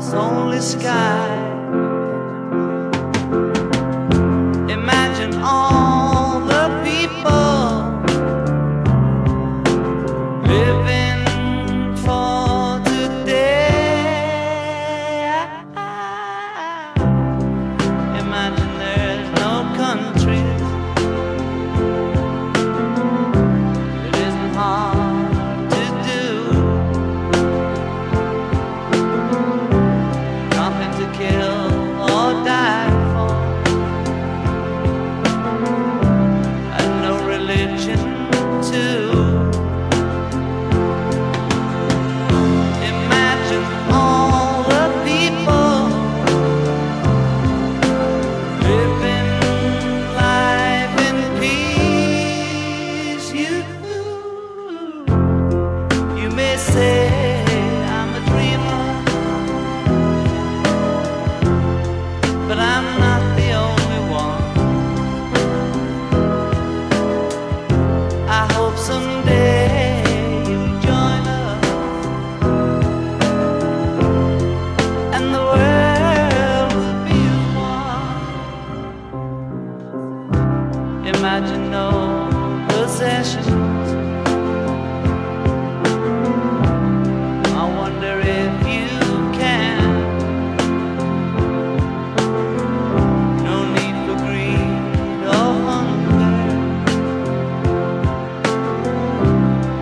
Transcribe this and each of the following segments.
Us, only sky. Imagine all the people living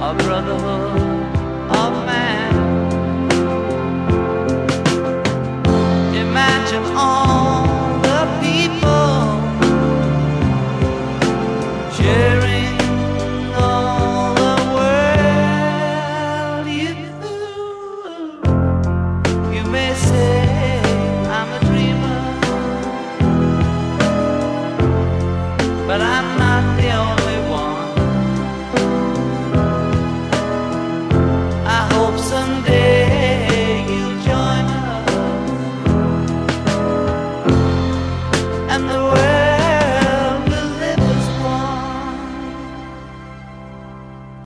a brotherhood of man. Imagine all.